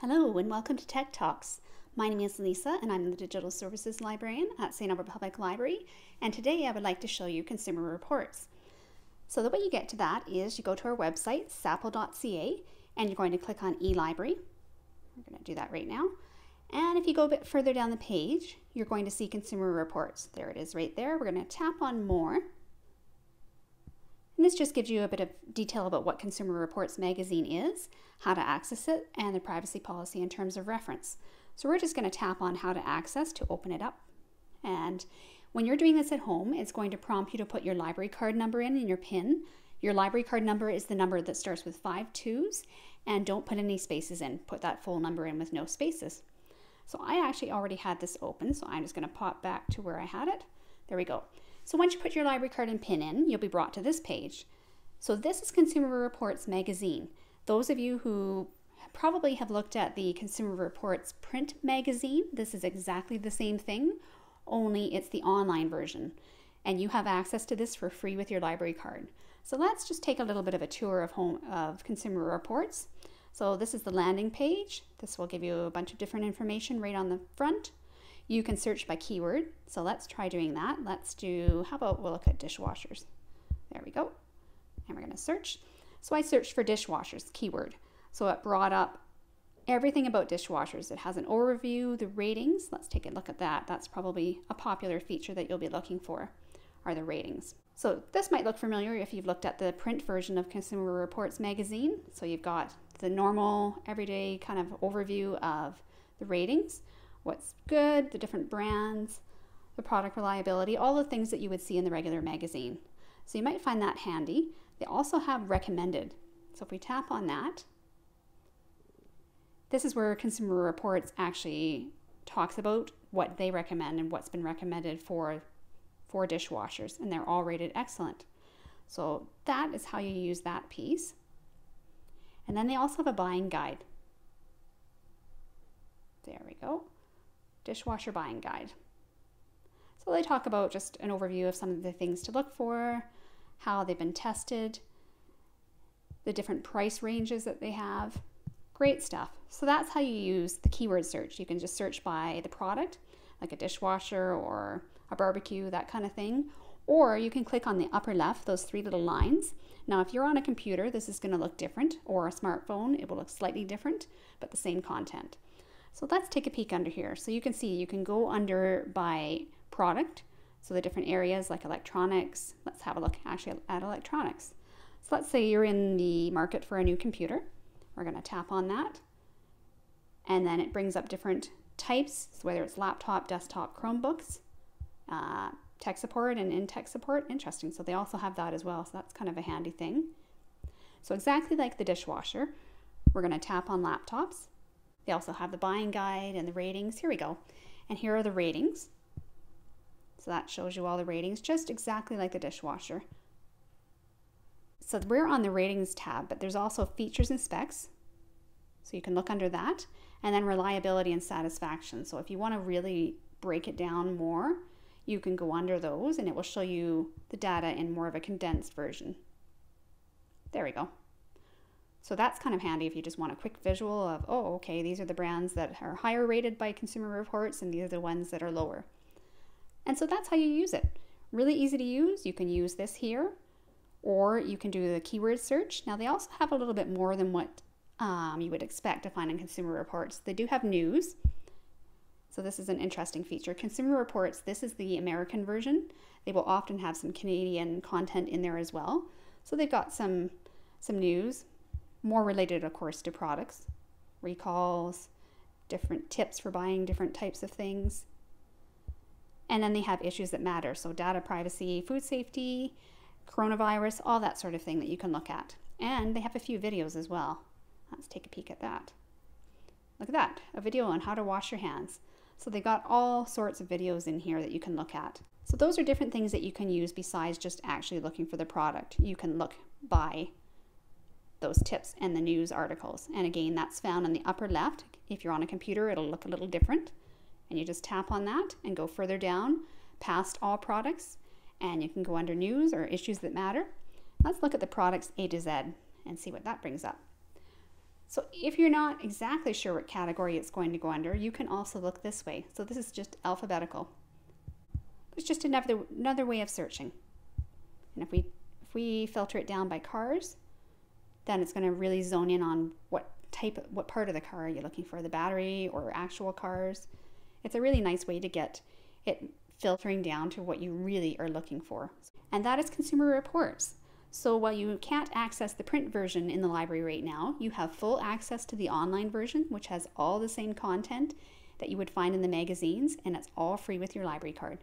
Hello and welcome to Tech Talks. My name is Lisa and I'm the Digital Services Librarian at St. Albert Public Library and today I would like to show you consumer reports. So the way you get to that is you go to our website sapl.ca and you're going to click on eLibrary. We're going to do that right now. And if you go a bit further down the page, you're going to see consumer reports. There it is right there. We're going to tap on more and this just gives you a bit of detail about what Consumer Reports magazine is, how to access it, and the privacy policy in terms of reference. So we're just going to tap on how to access to open it up. And when you're doing this at home, it's going to prompt you to put your library card number in and your PIN. Your library card number is the number that starts with five twos, and don't put any spaces in. Put that full number in with no spaces. So I actually already had this open, so I'm just going to pop back to where I had it. There we go. So once you put your library card and PIN in, you'll be brought to this page. So this is Consumer Reports magazine. Those of you who probably have looked at the Consumer Reports print magazine, this is exactly the same thing, only it's the online version. And you have access to this for free with your library card. So let's just take a little bit of a tour of home of Consumer Reports. So this is the landing page. This will give you a bunch of different information right on the front. You can search by keyword. So let's try doing that. Let's do, how about we'll look at dishwashers. There we go. And we're going to search. So I searched for dishwashers keyword. So it brought up everything about dishwashers. It has an overview, the ratings. Let's take a look at that. That's probably a popular feature that you'll be looking for are the ratings. So this might look familiar if you've looked at the print version of Consumer Reports magazine. So you've got the normal everyday kind of overview of the ratings what's good, the different brands, the product reliability, all the things that you would see in the regular magazine. So you might find that handy. They also have recommended. So if we tap on that, this is where Consumer Reports actually talks about what they recommend and what's been recommended for, for dishwashers, and they're all rated excellent. So that is how you use that piece. And then they also have a buying guide. There we go dishwasher buying guide. So they talk about just an overview of some of the things to look for, how they've been tested, the different price ranges that they have. Great stuff. So that's how you use the keyword search. You can just search by the product, like a dishwasher or a barbecue, that kind of thing. Or you can click on the upper left, those three little lines. Now, if you're on a computer, this is going to look different, or a smartphone, it will look slightly different, but the same content. So let's take a peek under here. So you can see you can go under by product. So the different areas like electronics. Let's have a look actually at electronics. So let's say you're in the market for a new computer. We're going to tap on that. And then it brings up different types, so whether it's laptop, desktop, Chromebooks, uh, tech support and in tech support. Interesting. So they also have that as well. So that's kind of a handy thing. So exactly like the dishwasher, we're going to tap on laptops they also have the buying guide and the ratings. Here we go. And here are the ratings. So that shows you all the ratings, just exactly like the dishwasher. So we're on the ratings tab, but there's also features and specs. So you can look under that. And then reliability and satisfaction. So if you want to really break it down more, you can go under those and it will show you the data in more of a condensed version. There we go. So that's kind of handy if you just want a quick visual of, oh, okay, these are the brands that are higher rated by Consumer Reports and these are the ones that are lower. And so that's how you use it. Really easy to use. You can use this here or you can do the keyword search. Now they also have a little bit more than what um, you would expect to find in Consumer Reports. They do have news. So this is an interesting feature. Consumer Reports, this is the American version. They will often have some Canadian content in there as well. So they've got some some news, more related, of course, to products, recalls, different tips for buying different types of things. And then they have issues that matter. So, data privacy, food safety, coronavirus, all that sort of thing that you can look at. And they have a few videos as well. Let's take a peek at that. Look at that, a video on how to wash your hands. So they got all sorts of videos in here that you can look at. So those are different things that you can use besides just actually looking for the product. You can look by those tips and the news articles. And again, that's found in the upper left. If you're on a computer, it'll look a little different. And you just tap on that and go further down past all products. And you can go under news or issues that matter. Let's look at the products A to Z and see what that brings up. So if you're not exactly sure what category it's going to go under, you can also look this way. So this is just alphabetical. It's just another another way of searching. And if we if we filter it down by cars, then it's going to really zone in on what type what part of the car are you looking for, the battery or actual cars. It's a really nice way to get it filtering down to what you really are looking for. And that is consumer reports. So while you can't access the print version in the library right now, you have full access to the online version, which has all the same content that you would find in the magazines, and it's all free with your library card.